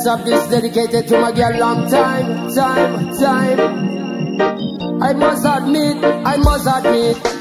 Next up is dedicated to my girl long time, time, time. I must admit, I must admit.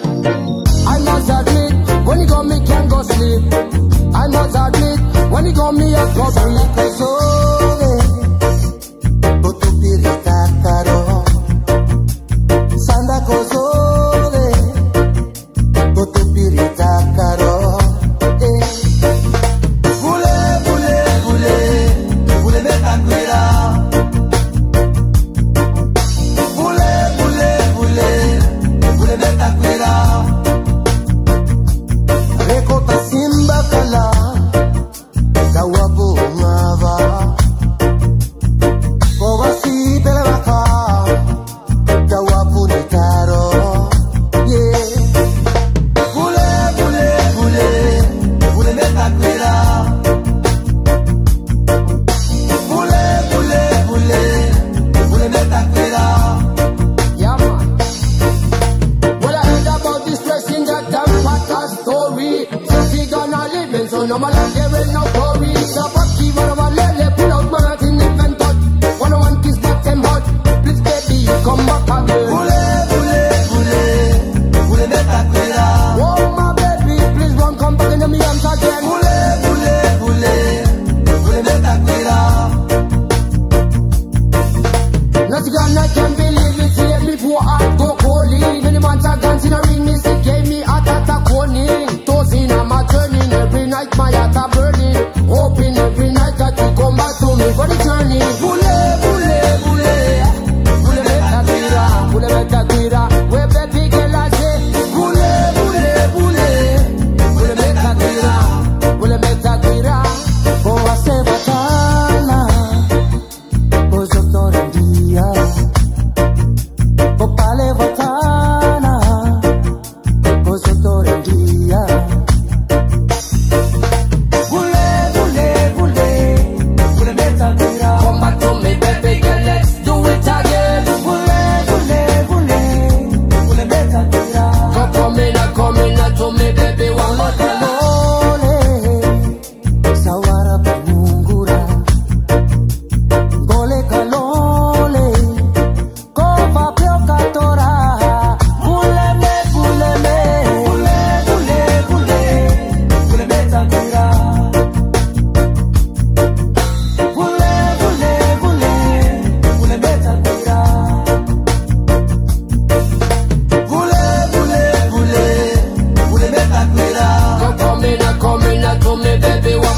So no matter there is no burden. Open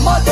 mother.